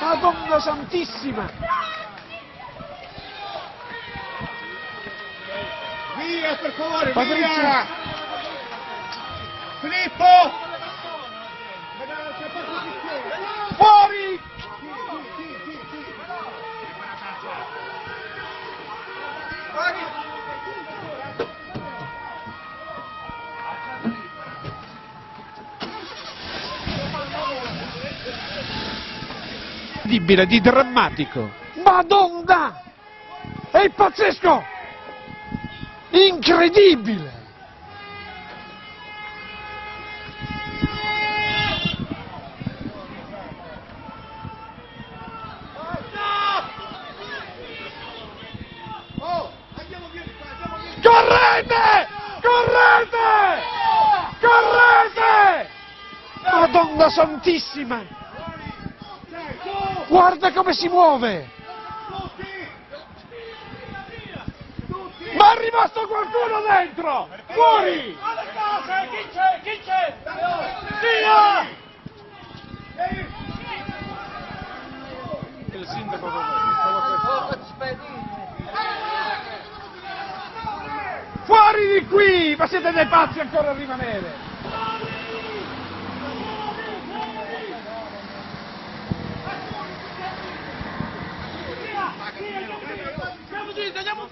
Madonna Santissima! Via per favore, Patrizia. via! Filippo! Incredibile, di drammatico. Madonna! È pazzesco! Incredibile! Correte! Correte! Correte! Madonna Santissima! Guarda come si muove! Ma è rimasto qualcuno dentro! Fuori! Chi c'è? Chi c'è? Via! Il sindaco Fuori di qui! Ma siete dei pazzi ancora a rimanere! Andiamo dritto, andiamo dritto, andiamo no!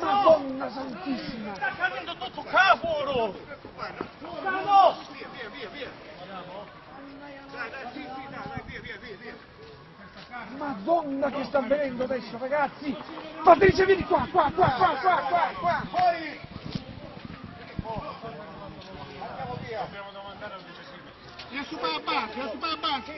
Madonna Santissima! Sta cadendo tutto cavolo! Via, via, via, via! Dai, dai, sì, sì, dai, via, via, via! Madonna che sta avvenendo adesso, ragazzi! Patrizia, vieni qua, qua, qua, qua, qua, qua, qua! Fuori! Andiamo via! Dobbiamo domandare al decisivo. Vieni su per la banca, per la banca!